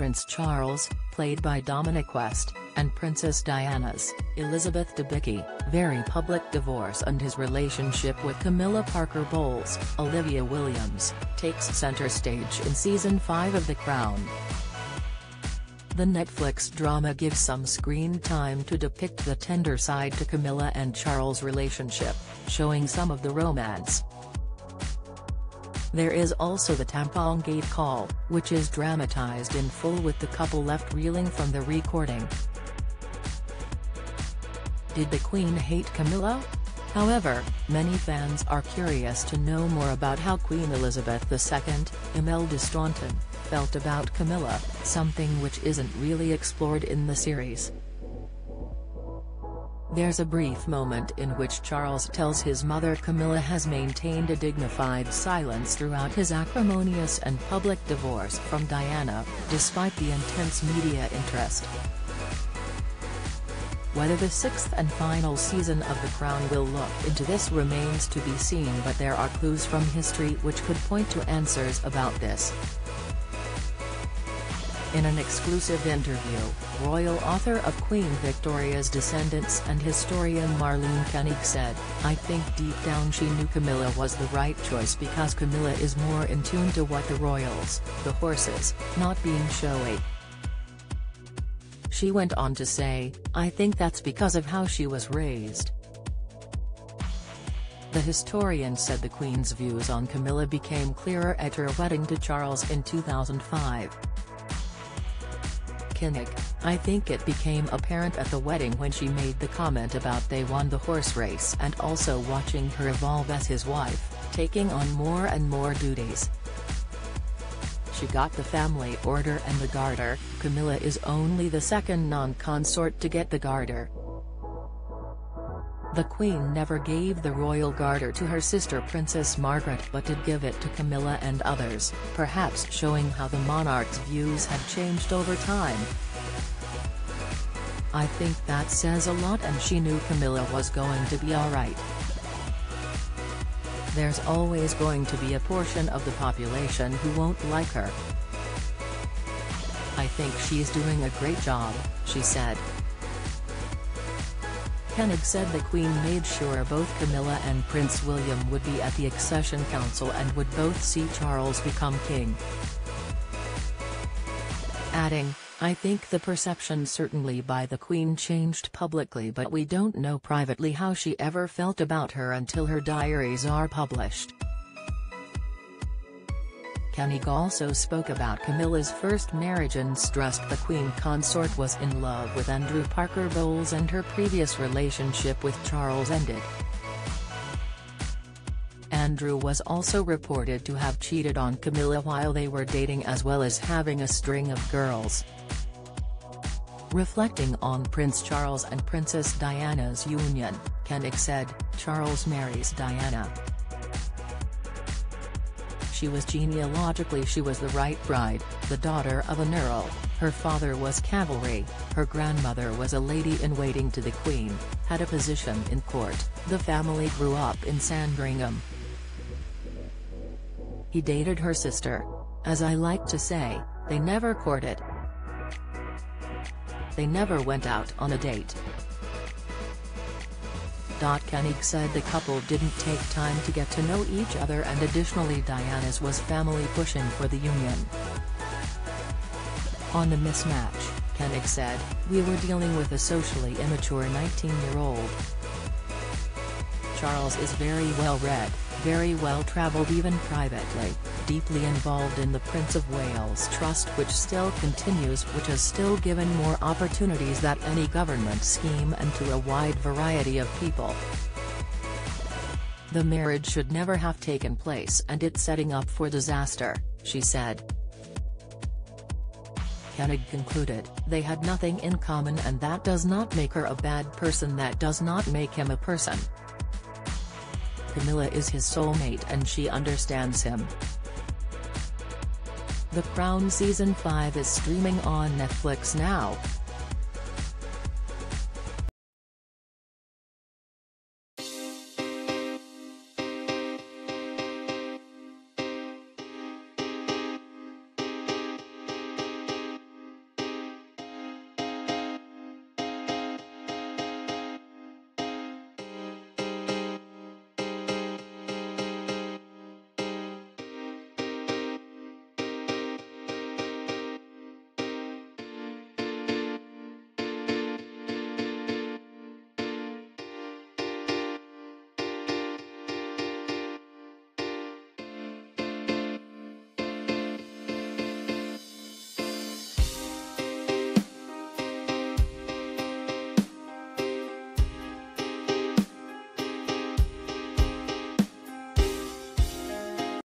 Prince Charles, played by Dominic West, and Princess Diana's, Elizabeth Debicki, very public divorce and his relationship with Camilla Parker Bowles, Olivia Williams, takes center stage in season 5 of The Crown. The Netflix drama gives some screen time to depict the tender side to Camilla and Charles' relationship, showing some of the romance. There is also the tampon gate call, which is dramatized in full with the couple left reeling from the recording. Did the Queen hate Camilla? However, many fans are curious to know more about how Queen Elizabeth II, Imelda Staunton, felt about Camilla, something which isn't really explored in the series. There's a brief moment in which Charles tells his mother Camilla has maintained a dignified silence throughout his acrimonious and public divorce from Diana, despite the intense media interest. Whether the sixth and final season of The Crown will look into this remains to be seen but there are clues from history which could point to answers about this. In an exclusive interview, royal author of Queen Victoria's Descendants and historian Marlene Koenig said, I think deep down she knew Camilla was the right choice because Camilla is more in tune to what the royals, the horses, not being showy. She went on to say, I think that's because of how she was raised. The historian said the Queen's views on Camilla became clearer at her wedding to Charles in 2005. I think it became apparent at the wedding when she made the comment about they won the horse race and also watching her evolve as his wife, taking on more and more duties. She got the family order and the garter, Camilla is only the second non-consort to get the garter. The Queen never gave the royal garter to her sister Princess Margaret but did give it to Camilla and others, perhaps showing how the monarch's views had changed over time. I think that says a lot and she knew Camilla was going to be alright. There's always going to be a portion of the population who won't like her. I think she's doing a great job, she said. Koenig said the Queen made sure both Camilla and Prince William would be at the accession council and would both see Charles become king. Adding, I think the perception certainly by the Queen changed publicly but we don't know privately how she ever felt about her until her diaries are published. Koenig also spoke about Camilla's first marriage and stressed the Queen consort was in love with Andrew Parker Bowles and her previous relationship with Charles ended. Andrew was also reported to have cheated on Camilla while they were dating as well as having a string of girls. Reflecting on Prince Charles and Princess Diana's union, Koenig said, Charles marries Diana, she was genealogically she was the right bride, the daughter of an earl, her father was cavalry, her grandmother was a lady-in-waiting to the queen, had a position in court, the family grew up in Sandringham. He dated her sister. As I like to say, they never courted. They never went out on a date. Koenig said the couple didn't take time to get to know each other and additionally Diana's was family pushing for the union. On the mismatch, Koenig said, we were dealing with a socially immature 19-year-old. Charles is very well read, very well travelled even privately, deeply involved in the Prince of Wales Trust which still continues which has still given more opportunities that any government scheme and to a wide variety of people. The marriage should never have taken place and it's setting up for disaster, she said. Koenig concluded, they had nothing in common and that does not make her a bad person that does not make him a person. Camilla is his soulmate and she understands him. The Crown Season 5 is streaming on Netflix now,